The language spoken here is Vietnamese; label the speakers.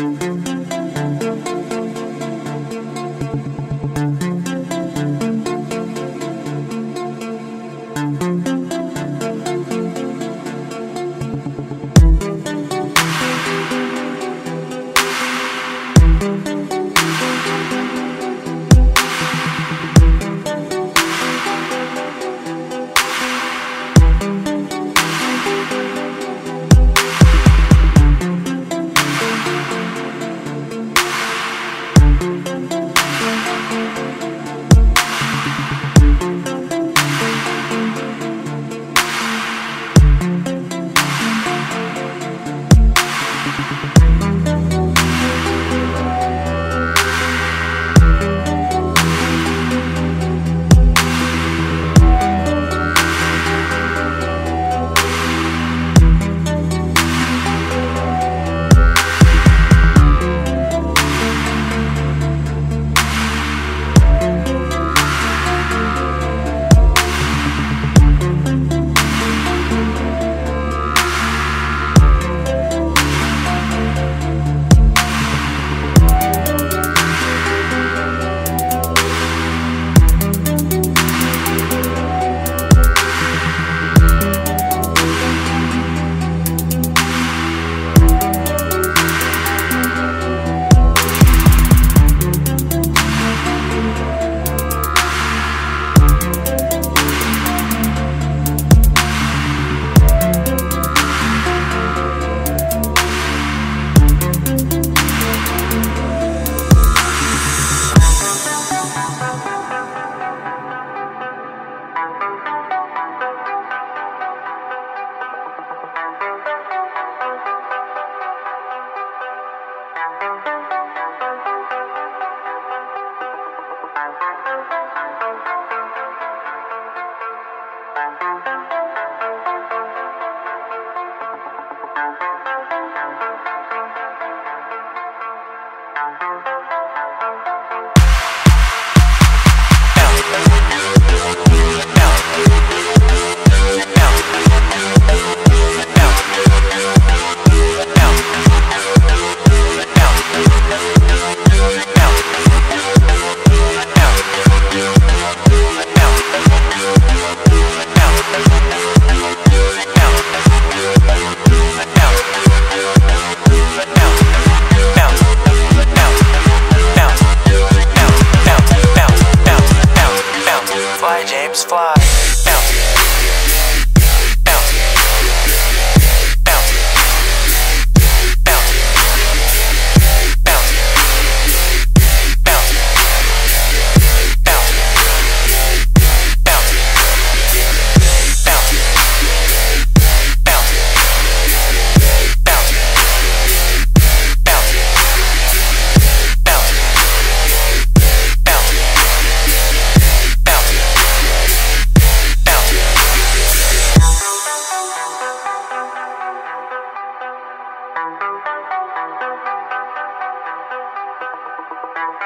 Speaker 1: Música Thank you. Thank you.
Speaker 2: James Fly.
Speaker 3: Out.